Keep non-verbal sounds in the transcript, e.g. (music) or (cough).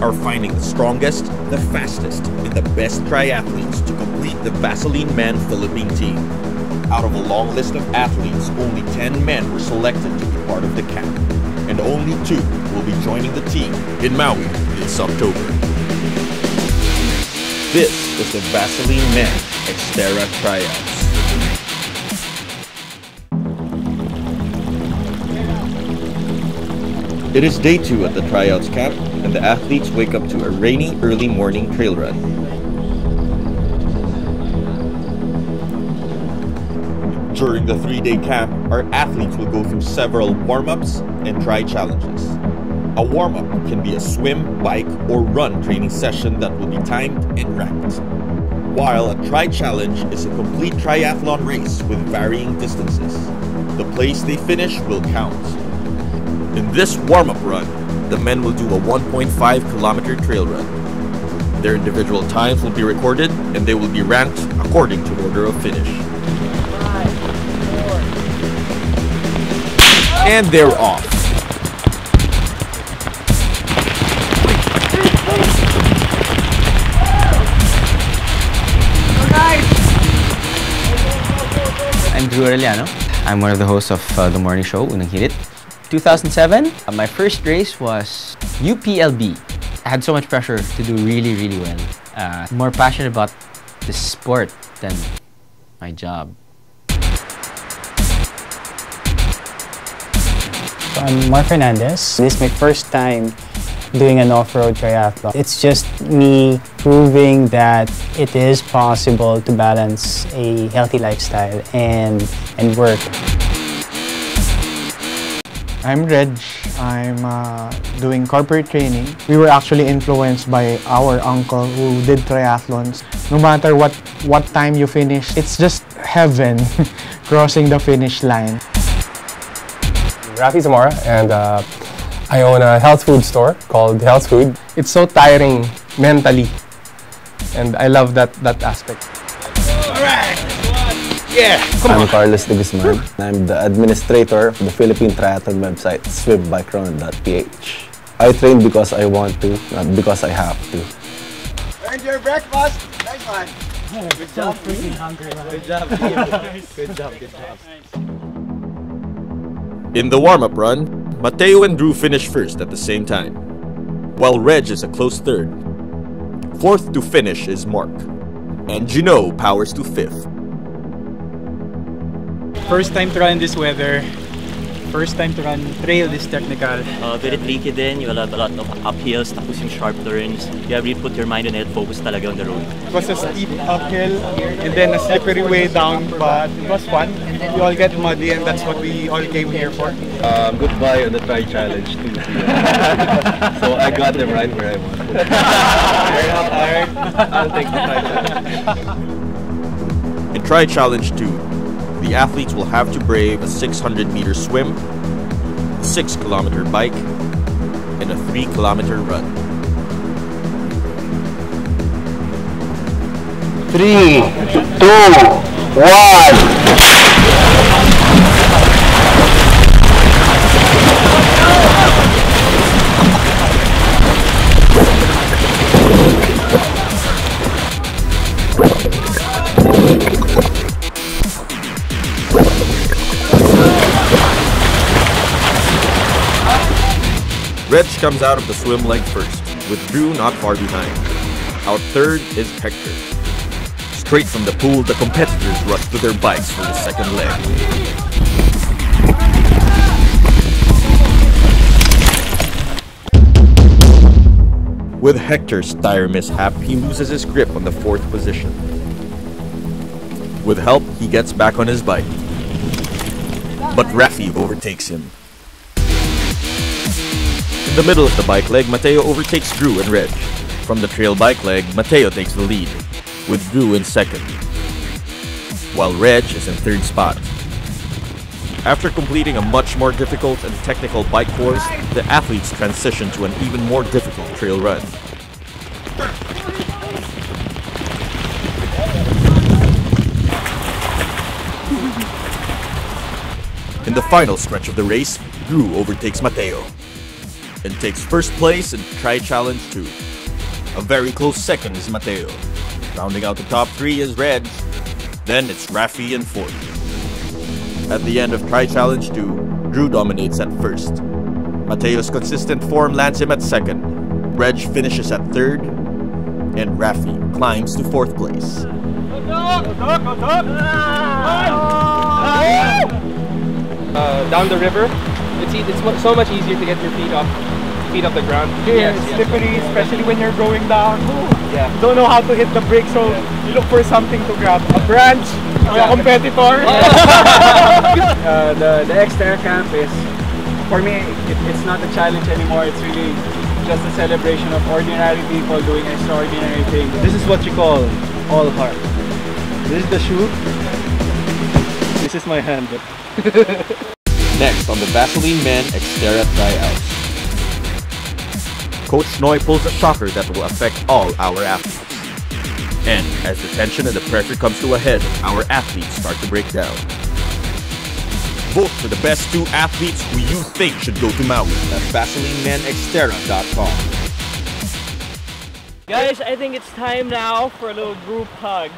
are finding the strongest, the fastest, and the best triathletes to complete the Vaseline Men Philippine team. Out of a long list of athletes, only 10 men were selected to be part of the camp, and only two will be joining the team in Maui this October. This is the Vaseline Men Xterra Tryouts. It is day two at the tryouts camp, and the athletes wake up to a rainy early morning trail run. During the three-day camp, our athletes will go through several warm-ups and tri challenges. A warm-up can be a swim, bike, or run training session that will be timed and ranked. While a tri challenge is a complete triathlon race with varying distances. The place they finish will count. In this warm-up run, the men will do a 1.5 kilometer trail run. Their individual times will be recorded and they will be ranked according to order of finish. And they're off. I'm Drew Arellano. I'm one of the hosts of uh, The Morning Show, Unang Hirit. 2007, uh, my first race was UPLB. I had so much pressure to do really, really well. Uh, more passionate about the sport than my job. So I'm Mark Fernandez. This is my first time doing an off-road triathlon. It's just me proving that it is possible to balance a healthy lifestyle and, and work. I'm Reg. I'm uh, doing corporate training. We were actually influenced by our uncle who did triathlons. No matter what, what time you finish, it's just heaven (laughs) crossing the finish line. Rafi Zamora, and uh, I own a health food store called Health Food. It's so tiring mentally, and I love that that aspect. I'm Carlos de Guzman. I'm the administrator of the Philippine Triathlon website, swimbikeRun.ph. I train because I want to, not because I have to. Earned your breakfast. Nice one. Good job. Freaking hungry. Good job. (laughs) Good job. Good job. In the warm-up run, Matteo and Drew finish first at the same time, while Reg is a close third. Fourth to finish is Mark, and Gino powers to fifth. First time to run in this weather. First time to run trail this technical. Uh, very tricky din. You will have a lot of uphills, tapos yung sharp turns. You have to put your mind on it, focus talaga on the road. It was a steep uphill and then a slippery way down, but it was fun. We all get muddy and that's what we all came here for. Um, goodbye on the Tri Challenge too. (laughs) so I got them right where I wanted. You're not tired? I'll take the Tri Challenge. In Tri Challenge 2, the athletes will have to brave a 600 meter swim, a 6 kilometer bike, and a 3 kilometer run. Three, two, one. Comes out of the swim leg first, with Drew not far behind. Our third is Hector. Straight from the pool, the competitors rush to their bikes for the second leg. With Hector's tire mishap, he loses his grip on the fourth position. With help, he gets back on his bike. But Rafi overtakes him. In the middle of the bike leg, Matteo overtakes Drew and Reg. From the trail bike leg, Matteo takes the lead, with Drew in second, while Reg is in third spot. After completing a much more difficult and technical bike course, the athletes transition to an even more difficult trail run. In the final stretch of the race, Drew overtakes Matteo. And takes first place in Tri Challenge 2. A very close second is Matteo. Rounding out the top three is Reg. Then it's Rafi and fourth. At the end of Tri Challenge 2, Drew dominates at first. Matteo's consistent form lands him at second. Reg finishes at third. And Rafi climbs to fourth place. Uh, down the river, it's, it's so much easier to get your feet off feet off the ground. Here, it's slippery, especially when you're going down. Yeah. Don't know how to hit the brake, so you look for something to grab. A branch, or a competitor. (laughs) uh, the, the Xterra camp is, for me, it, it's not a challenge anymore. It's really just a celebration of ordinary people doing extraordinary things. This is what you call all heart. This is the shoe. This is my hand. (laughs) Next on the Vaseline Men Xterra tryouts. Coach Noy pulls a shocker that will affect all our athletes. And as the tension and the pressure comes to a head, our athletes start to break down. Vote for the best two athletes who you think should go to Maui at VaselineMenXterra.com. Guys, I think it's time now for a little group hug.